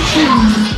天